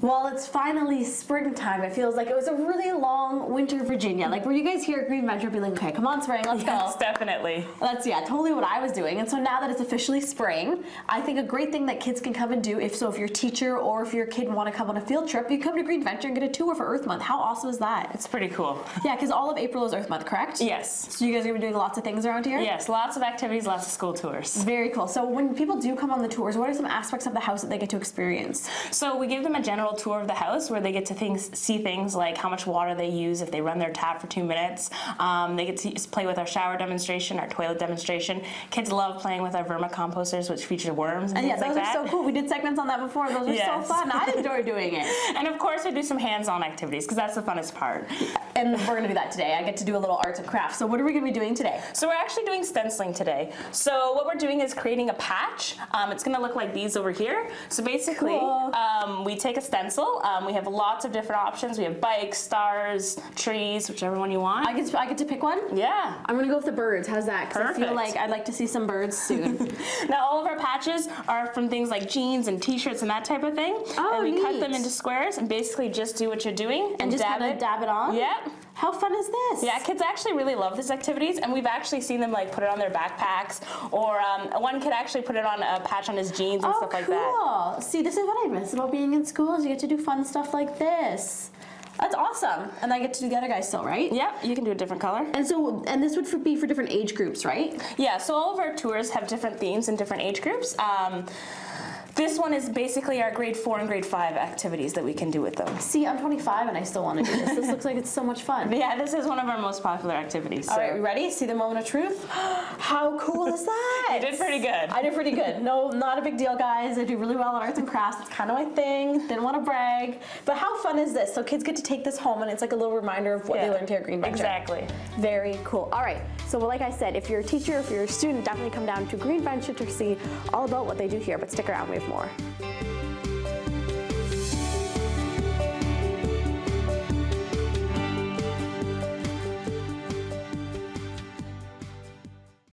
Well, it's finally springtime. It feels like it was a really long winter Virginia. Like, were you guys here at Green Venture being like, okay, come on, spring, let's Yes, go? definitely. That's yeah, totally what I was doing. And so now that it's officially spring, I think a great thing that kids can come and do if so if your teacher or if your kid want to come on a field trip, you come to Green Venture and get a tour for Earth Month. How awesome is that? It's pretty cool. Yeah, because all of April is Earth Month, correct? Yes. So you guys are gonna be doing lots of things around here? Yes, lots of activities, lots of school tours. Very cool. So when people do come on the tours, what are some aspects of the house that they get to experience? So we give them a general tour of the house where they get to things, see things like how much water they use if they run their tap for two minutes. Um, they get to play with our shower demonstration, our toilet demonstration. Kids love playing with our vermicomposters, which feature worms and, And yeah, those like are that. so cool. We did segments on that before. Those are Yes. so fun. I enjoy doing it. And of course, we do some hands-on activities because that's the funnest part. And we're gonna do that today. I get to do a little arts and crafts. So what are we gonna be doing today? So we're actually doing stenciling today. So what we're doing is creating a patch. Um, it's gonna look like these over here. So basically, Cool. um, we take a stencil. Um, we have lots of different options. We have bikes, stars, trees, whichever one you want. I get to, I get to pick one. yeah. I'm gonna go with the birds. How's that? 'Cause I feel like I'd like to see some birds soon. Now all of our patches are from things like jeans and t-shirts and that type of thing. Oh, and we cut them into squares and basically just do what you're doing and, and just dab it. dab it on. Yep. How fun is this? Yeah, kids actually really love these activities, and we've actually seen them like put it on their backpacks, or um, one kid actually put it on a patch on his jeans and Oh, stuff like that. cool. See, this is what I miss about being in schools. You get to do fun stuff like this. That's awesome. And I get to do the other guys still, right? Yep, you can do a different color. And so, and this would for, be for different age groups, right? Yeah, so all of our tours have different themes and different age groups. Um, this one is basically our grade four and grade five activities that we can do with them. See, I'm 25 and I still want to do this. This looks like it's so much fun. But yeah, this is one of our most popular activities. All so- right, we ready? See the moment of truth? How cool is that? You did pretty good. I did pretty good. No, not a big deal, guys. I do really well in arts and crafts. It's kind of my thing. Didn't want to brag. But how fun is this? So kids get to take this home and it's like a little reminder of what they learned here at Green Venture. Exactly. Very cool. All right. So, like I said, if you're a teacher, if you're a student, definitely come down to Green Venture to see all about what they do here. But stick around, we have more.